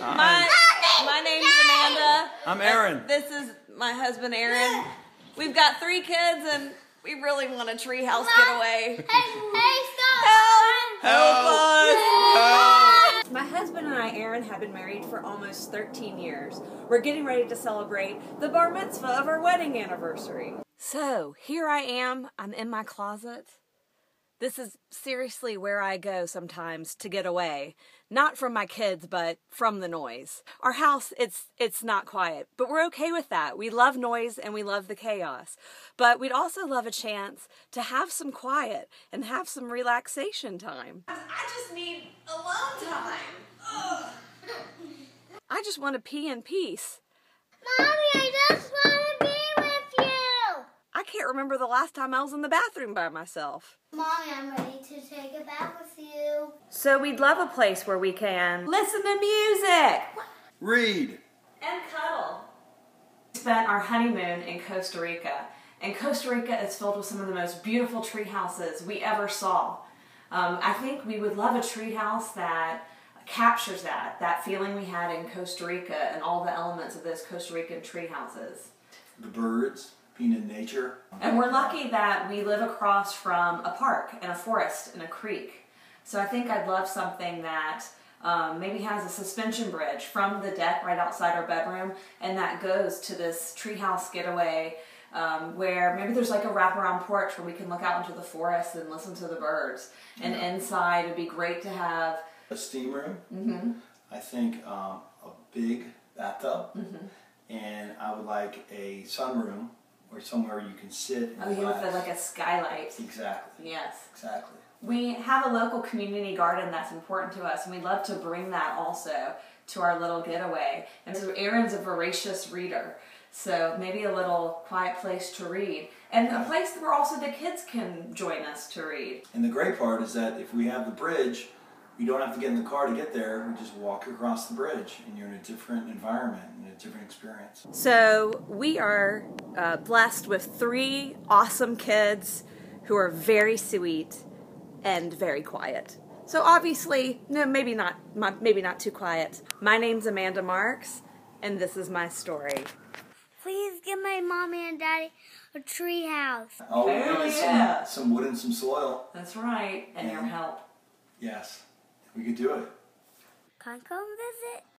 Uh-uh. My my name's Amanda. I'm Aaron. And This is my husband Aaron. We've got three kids and we really want a treehouse getaway. Hey, hey, stop! Help us! Help! My husband and I, Aaron, have been married for almost 13 years. We're getting ready to celebrate the bar mitzvah of our wedding anniversary. So, here I am. I'm in my closet. This is seriously where I go sometimes to get away. Not from my kids, but from the noise. Our house, it's it's not quiet, but we're okay with that. We love noise and we love the chaos. But we'd also love a chance to have some quiet and have some relaxation time. I just need alone time. Ugh. I just want to pee in peace. Mommy, I just want to be with you! I can't remember the last time I was in the bathroom by myself. Mommy, I'm ready to take a bath with you. So we'd love a place where we can listen to music Read. and cuddle. We spent our honeymoon in Costa Rica, and Costa Rica is filled with some of the most beautiful tree houses we ever saw. Um, I think we would love a tree house that captures that, that feeling we had in Costa Rica and all the elements of those Costa Rican tree houses. The birds, being in nature. And we're lucky that we live across from a park and a forest and a creek. So I think I'd love something that um, maybe has a suspension bridge from the deck right outside our bedroom and that goes to this treehouse getaway um, where maybe there's like a wraparound porch where we can look out into the forest and listen to the birds. And inside it'd be great to have A steam room. Mm-hmm. I think um, a big bathtub. And I would like a sunroom or somewhere you can sit and oh, you relax. with like a skylight. Exactly. Yes. Exactly. We have a local community garden that's important to us, and we'd love to bring that also to our little getaway. And so Aaron's a voracious reader, so maybe a little quiet place to read, and a place where also the kids can join us to read. And the great part is that if we have the bridge, you don't have to get in the car to get there. We just walk across the bridge, and you're in a different environment and a different experience. So we are uh, blessed with three awesome kids who are very sweet and very quiet. So obviously, no, maybe not, my- maybe not too quiet. My name's Amanda Marks, and this is my story. Please give my mommy and daddy a tree house. Oh, we Hell need yeah. some, some wood and some soil. That's right, and your help. Yes, we could do it. Can I come visit?